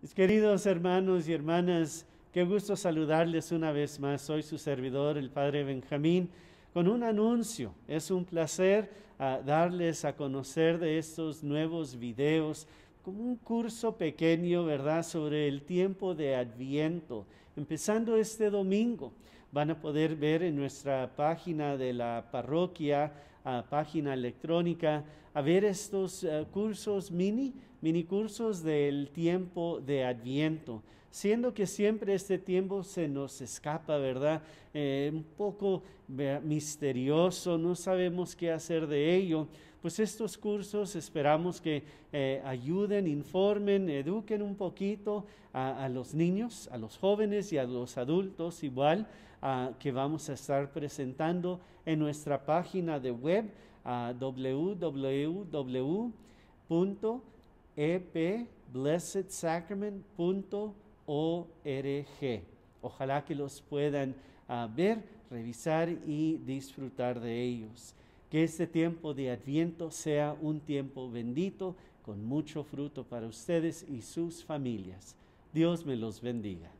Mis queridos hermanos y hermanas, qué gusto saludarles una vez más. Soy su servidor, el Padre Benjamín, con un anuncio. Es un placer ah, darles a conocer de estos nuevos videos como un curso pequeño, ¿verdad?, sobre el tiempo de Adviento, empezando este domingo. Van a poder ver en nuestra página de la parroquia, página electrónica, a ver estos eh, cursos mini, mini cursos del tiempo de Adviento, siendo que siempre este tiempo se nos escapa, ¿verdad? Eh, un poco misterioso, no sabemos qué hacer de ello. Pues estos cursos esperamos que eh, ayuden, informen, eduquen un poquito a, los niños, a los jóvenes y a los adultos igual, que vamos a estar presentando en nuestra página de web a www.epblessedsacrament.org. Ojalá que los puedan ah, ver, revisar y disfrutar de ellos. Que este tiempo de Adviento sea un tiempo bendito, con mucho fruto para ustedes y sus familias. Dios me los bendiga.